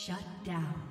Shut down.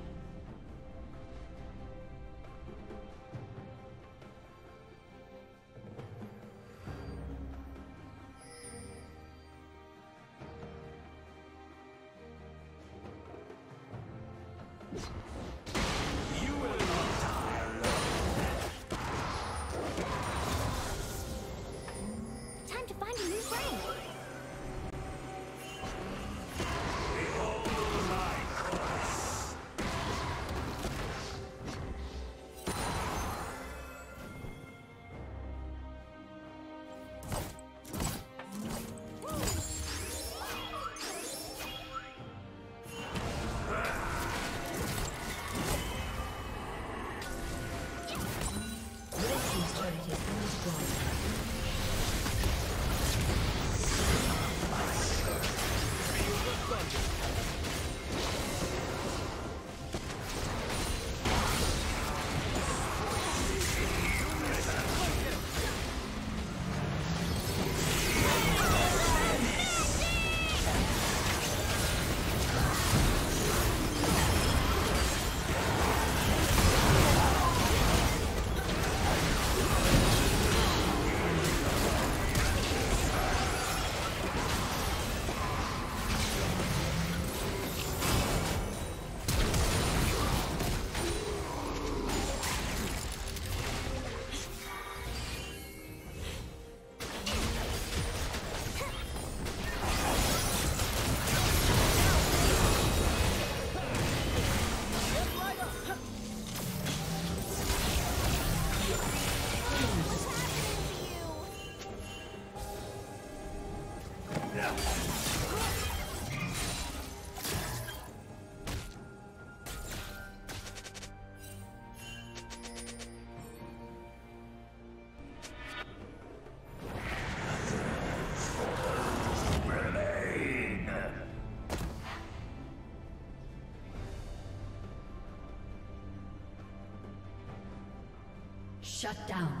Shut down.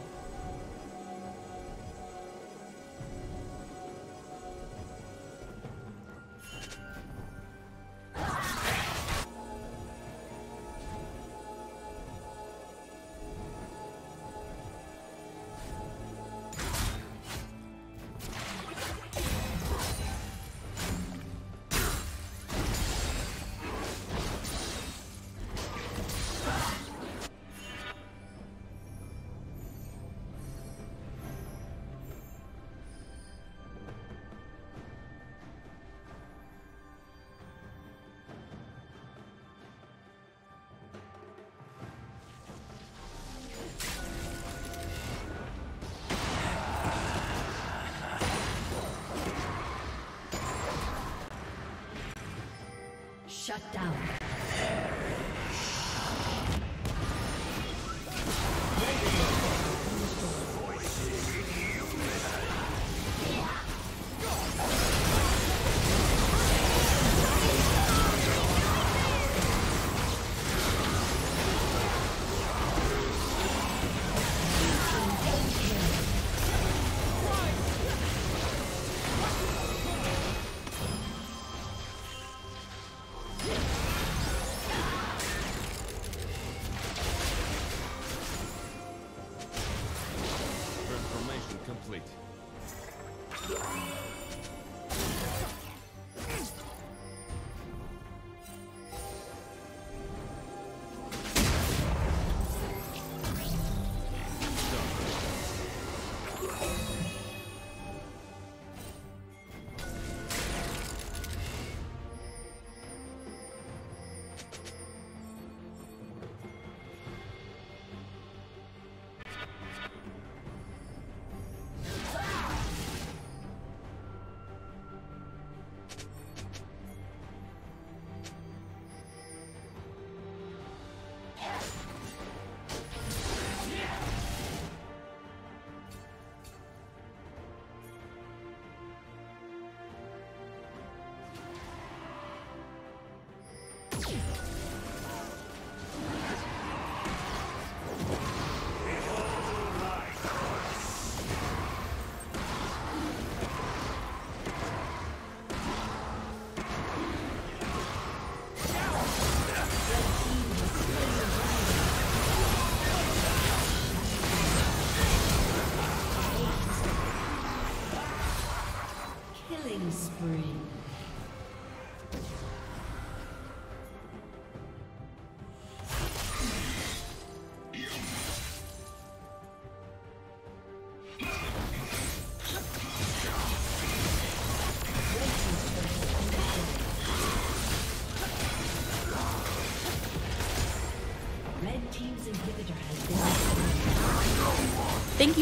Shut down.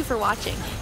For watching.